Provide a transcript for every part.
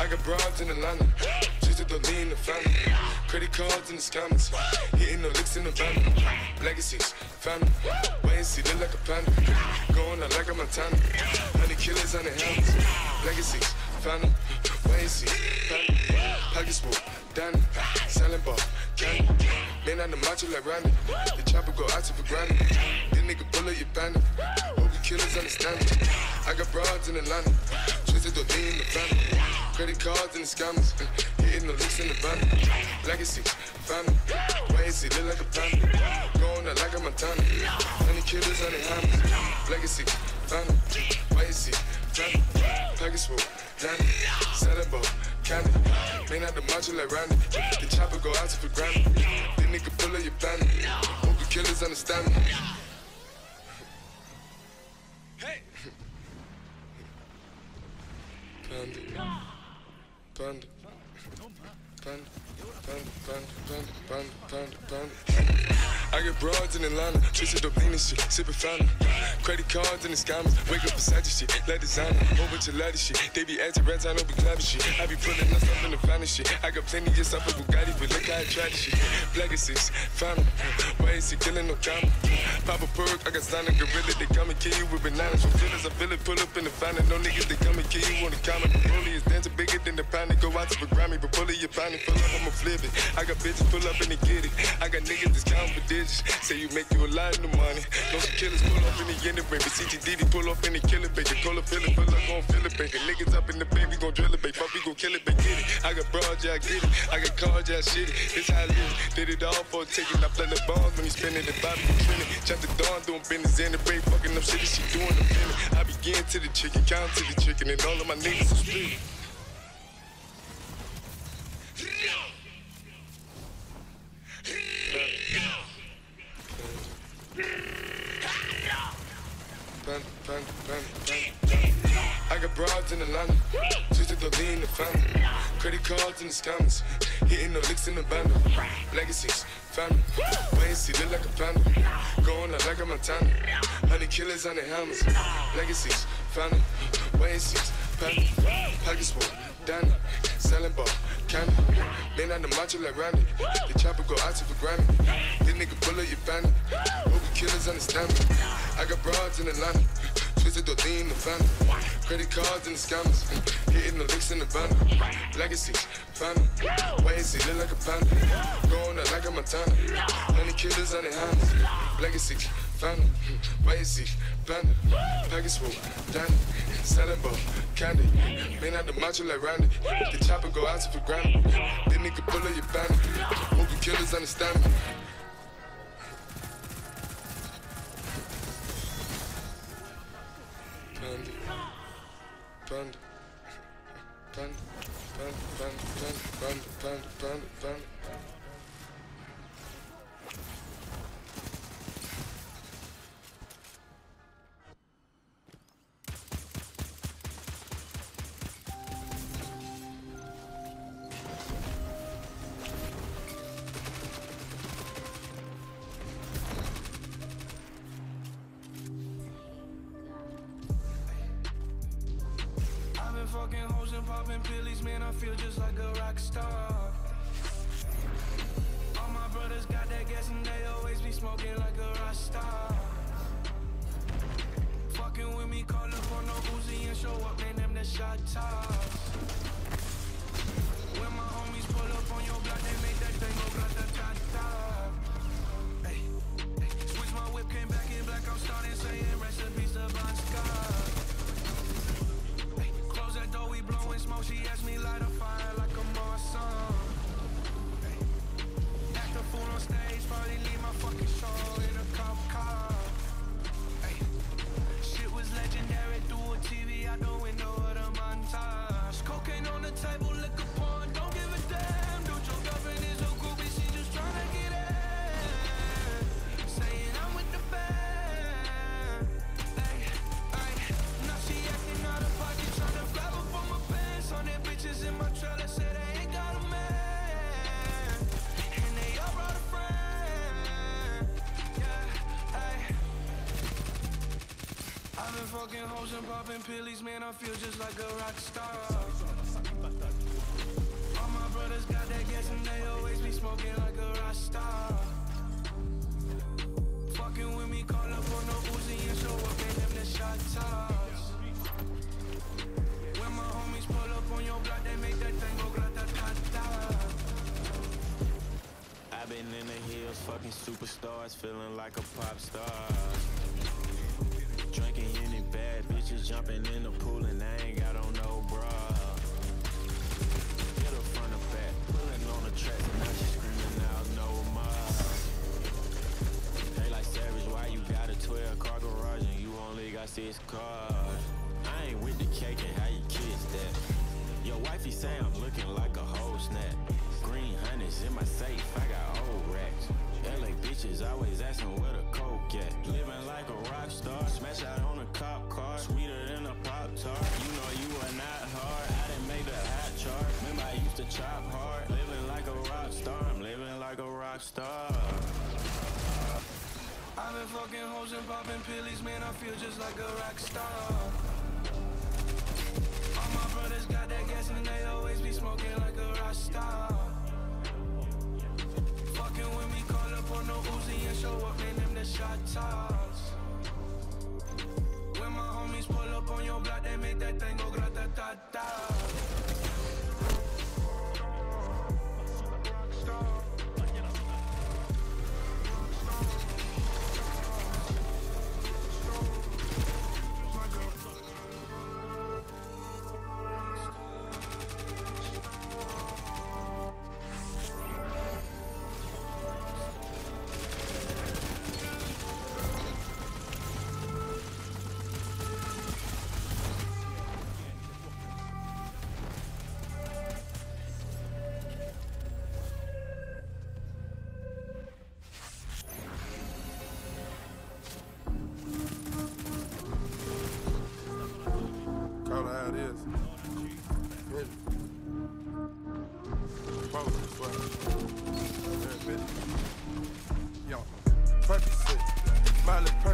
I got broads in Atlanta. She's a the in the family. Credit cards in the scammers. Hitting the licks in the van. Legacies, family. Wait and see, them like a panda. Going out like a Montana. Honey killers on the helmets. Legacies, family. Wait and see, family. Pockets full, Danny. Selling ball. Man on the macho like Randy, the chopper go out to for granted. This nigga pull up your bandit, hope the killers understand me. I got broads in Atlanta, twisted lean in the family. Credit cards and the scammers, hitting the licks in the van. Legacy, family, wait and see, look like a panda. Going out like a Montana, honey killers on the hammers. Legacy, family, wait and see, family. Package full, Danny, selling ball, candy. Man out the macho like Randy, the chopper go out for granted. This nigga pull up your bandit, hope killers understand me. Hey! Panda. Panda. I get broads in Atlanta, dope lean and shit, sippin' fountain. Credit cards in the scammers, wake up beside your shit, let designer, bunch of ladder shit. They be acting rats, I know be clever shit. I be pulling up in the finest shit. I got plenty just up with Bugatti, but look how I try this shit. Legacies, fountain, why is he killing no comma? Pop a perk, I got signed a gorilla, they come and kill you with bananas. From feelings, I feel it, pull up in the fountain. No niggas, they come and kill you on the counter. The is dancing bigger to the Grammy, but pull it, your pound, pull up, I'ma flip it. I got bitches pull up and they get it. I got niggas that's counting for digits. Say you make you a lot of the money. No some killers pull up in the end of baby. CTDD pull up in the killer baby. Call up, fill it, pull up, gon' fill it, baby. Niggas up in the baby, gon' drill it, baby. Fuck, we gon' kill it, baby. Get it. I got broad, yeah, I get it. I got cards, yeah, I shit it. It's how I live. Did it all for a ticket. I play the bombs when he spinning the Bobby spinning. Chop the dawn, doing business in the break. Fucking up shit, she doing the feeling. I begin to the chicken, count to the chicken, and all of my niggas are split. I got broads in Atlanta, twisted the lean in the family. Credit cards and the scammers, hitting the licks in the bundle. Legacies, family, wait see, look like a panda. Going out like a Montana, honey killers on the helmets. Legacies, family, wait see, family. Pockets full, Danny, selling ball, candy. Man on the macho like Randy, the chopper go out to for granted. This nigga bullet your family, hope the killers understand me. I got broads in Atlanta, twisted the in the family. Credit cards and the scammers, hitting the licks in the bundle. Legacy, family, wait and see, look like a panda. Going out like a Montana, honey killers on the hands. Legacy, family, wait and see, panda. Package full, Danny, selling ball, candy. Man out the macho like Randy, the chopper go out to for granted. This nigga pull up your hope the killers understand me. Panda. Panda. Panda. Panda. Panda. Panda. Panda. Panda. Panda. I've smoking like a rock star. Fucking with me, call up on no Uzi and show up, man. Them the shot toss. When my homies pull up on your block, they make that thing go grata ta ta. Hey, hey. Switch my whip, came back in black. I'm starting saying recipes to Bon Scott. Close that door, we blowing smoke. She asked me light a hoes and popping pillies, man, I feel just like a rock star. All my brothers got that gas and they always be smoking like a rock star. Fucking with me, call up on the Uzi and show up, and them the shot toss. When my homies pull up on your block, they make that thing go grata-ta-ta. I've been in the hills, fucking superstars, feeling like a pop star. Bitches, jumping in the pool, and I ain't got on no bra. Hit her front or back, pulling on the track, and now she screaming out no more. They like savage, why you got a 12 car garage and you only got six cars? I ain't with the cake and how you kiss that. Your wifey say I'm looking like a whole snap. Green honey's in my safe, I got old racks. LA bitches always asking where the coke at. Living like a rock star, smash out on a cop car, sweeter than a pop tart. You know you are not hard, I didn't make the hot chart. Remember I used to chop hard, living like a rock star. I'm living like a rock star. I've been fucking hoes and popping pillies, man, I feel just like a rock star. All my brothers got that gas and they always be smoking like a rock star. Fucking with me, Uzi and show up, man, them the shot toss. When my homies pull up on your block, they make that thing go grata-ta-ta. It it is. It. Yo, Percocet, Miley Percocet,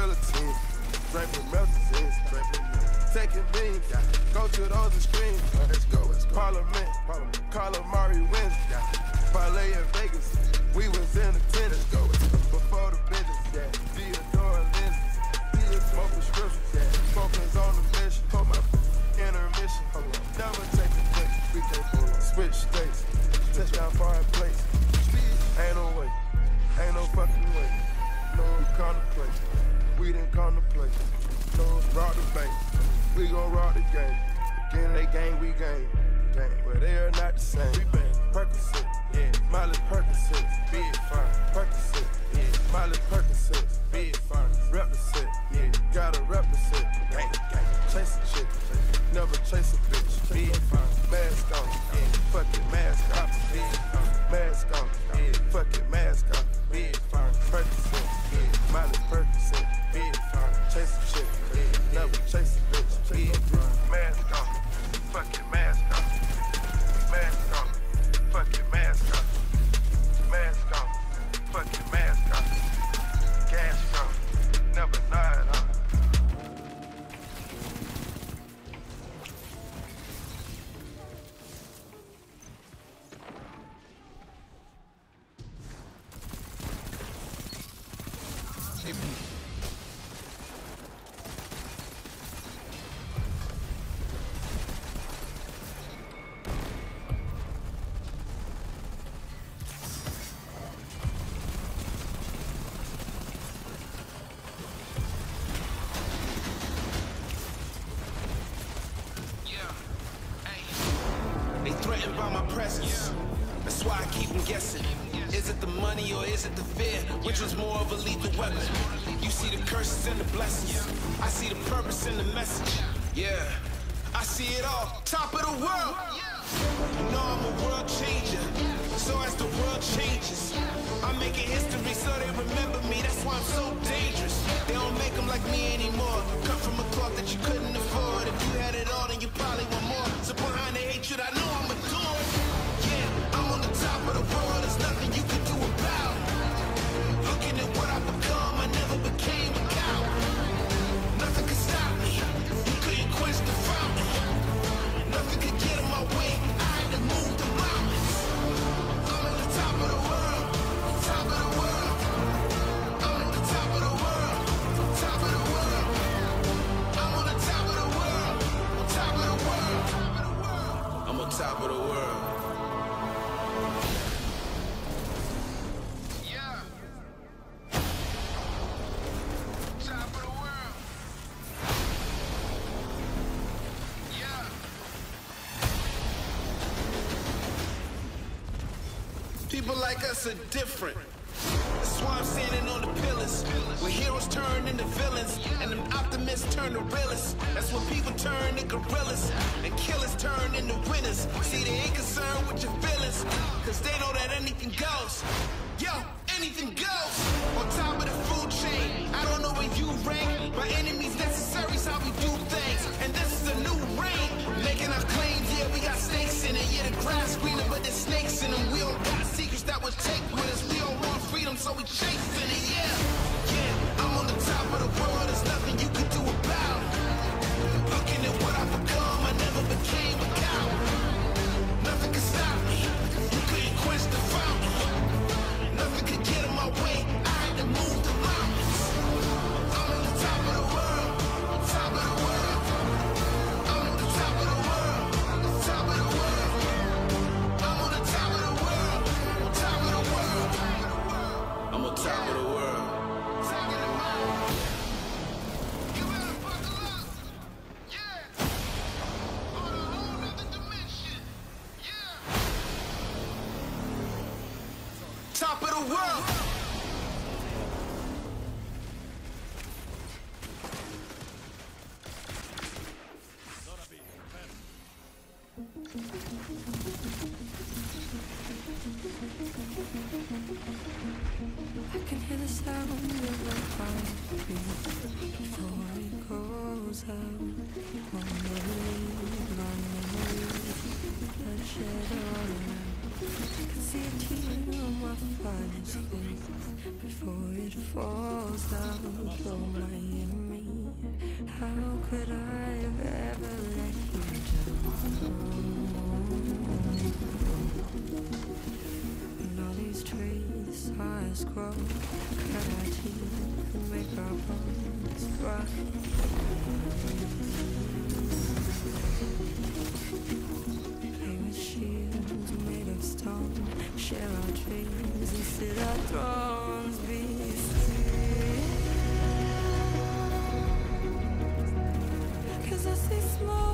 guillotine, draping melazines, taking beams, go to those extremes. Let's go, let's go. Parliament, calamari wins, parlay in Vegas. We was in attendance, go, before the business, yeah. Theodore lenses, yeah. smoking strips, yeah. Smoking's on the mission, hold my intermission, never take a break. We can switch states, touchdown foreign place. Ain't no way, ain't no fucking way. No contemplate, we didn't come to play. Toes rock the bank. We gon' rock the game. Again, they game, we game. Dang, but they are not the same. We bang, Percocet, yeah. Miley Percocet, be it fine. Percocet, yeah. Miley Percocet, be it fine. Represent, yeah. Gotta represent. Gang, gang. Chase a chick, never chase a bitch. Be it fine. Mask on, yeah. Fucking mask off, be That's why I keep them guessing. Is it the money or is it the fear? Which was more of a lethal weapon? You see the curses and the blessings. I see the purpose and the message. Yeah, I see it all. Top of the world. You know I'm a world changer. So as the world changes, I'm making history so they remember me. That's why I'm so dangerous. They don't make them like me anymore. Cut from a cloth that you couldn't Us are different. That's why I'm standing on the pillars. Where heroes turn into villains, and them optimists turn to realists. That's when people turn to gorillas, and killers turn into winners. See, they ain't concerned with your feelings, cause they know that anything goes. Yo, anything goes. On top of the food chain, I don't know where you rank. My enemies so we chasing grow, cut our teeth and make our bones rock. Play with shields made of stone, share our dreams and sit our thrones. Be free. 'Cause I see smoke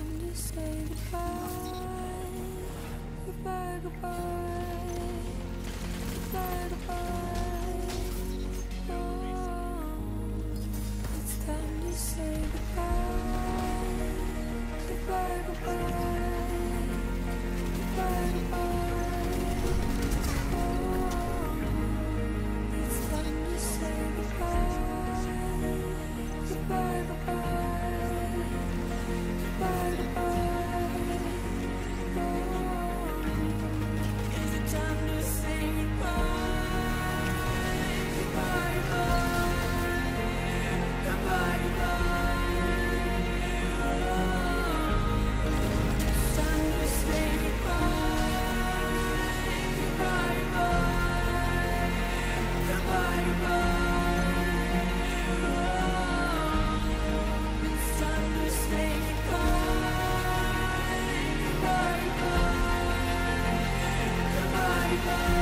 time to say goodbye. Goodbye, goodbye. Goodbye, goodbye. Oh, it's time to say goodbye. Goodbye, goodbye. Goodbye, goodbye. Bye.